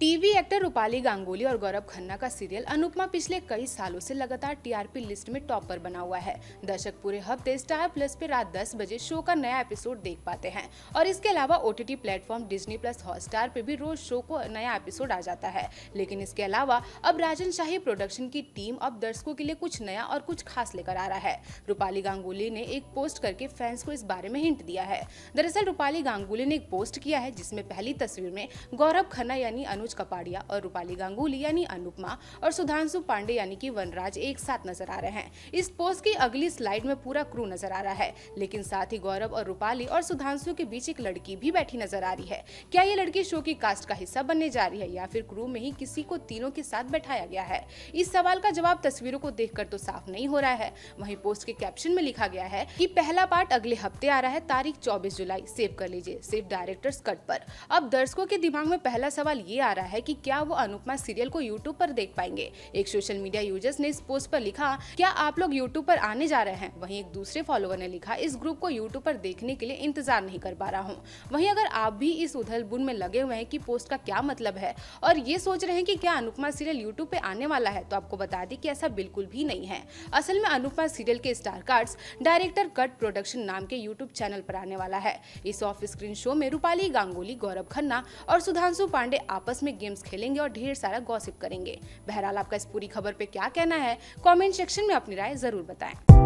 TV actor Rupali Ganguly और गौरव खन्ना का serial Anupama पिछले कई सालों से लगातार टीआरपी लिस्ट में टॉप पर बना हुआ है। दर्शक पूरे हफ़्ते स्टार प्लस पे रात 10 बजे शो का नया एपिसोड देख पाते हैं और इसके अलावा OTT platform Disney plus Hotstar पे भी रोज शो को नया एपिसोड आ जाता है। लेकिन इसके अलावा अब राजन शाही प्रोडक्शन की टीम अब दर्शकों के लिए कुछ नया और कुछ खास लेकर आ रहा है। रूपाली गांगुली ने एक पोस्ट करके फैंस को इस बारे में हिंट दिया है। दरअसल रूपाली गांगुली ने एक पोस्ट किया है जिसमें पहली तस्वीर में गौरव खन्ना यानी अनुज मनोज कपाड़िया और रूपाली गांगुली यानी अनुपमा और सुधांशु पांडे यानी कि वनराज एक साथ नज़र आ रहे हैं। इस पोस्ट की अगली स्लाइड में पूरा क्रू नज़र आ रहा है, लेकिन साथ ही गौरव और रूपाली और सुधांशु के बीच एक लड़की भी बैठी नज़र आ रही है। क्या ये लड़की शो की कास्ट का हिस्सा बनने जा रही है या फिर क्रू में ही किसी को तीनों के साथ बैठाया गया है? इस सवाल का जवाब तस्वीरों को देखकर तो साफ़ नहीं हो रहा है। वहीं पोस्ट के कैप्शन में लिखा गया है कि पहला पार्ट अगले हफ़्ते आ रहा है, तारीख 24 जुलाई। सेव कर लीजिए सिर्फ़ डायरेक्टर्स कट पर। अब दर्शकों के दिमाग में पहला सवाल ये आ रहा है कि क्या वो अनुपमा सीरियल को यूट्यूब पर देख पाएँगे। एक सोशल मीडिया यूज़र्स ने इस पोस्ट पर लिखा, क्या आप लोग यूट्यूब पर आने जा रहे हैं? वहीं एक दूसरे फॉलोअर ने लिखा, इस ग्रुप को यूट्यूब पर देखने के लिए इंतज़ार नहीं कर पा रहा हूँ। वहीं अगर आप भी इस उधल बुन में लगे हुए हैं कि पोस्ट का क्या मतलब है और ये सोच रहे हैं कि क्या अनुपमा सीरियल यूट्यूब पे आने वाला है तो आपको बता दें कि ऐसा बिल्कुल भी नहीं है। असल में अनुपमा सीरियल के star cards director cut production नाम के यूट्यूब चैनल पर आने वाला है। इस ऑफ़ स्क्रीन शो में रूपाली गांगुली, गौरव खन्ना और सुधांशु पांडे आपस में गेम्स खेलेंगे और ढेर सारा गॉसिप करेंगे। बहरहाल आपका इस पूरी खबर पे क्या कहना है कमेंट सेक्शन में अपनी राय ज़रूर बताएँ।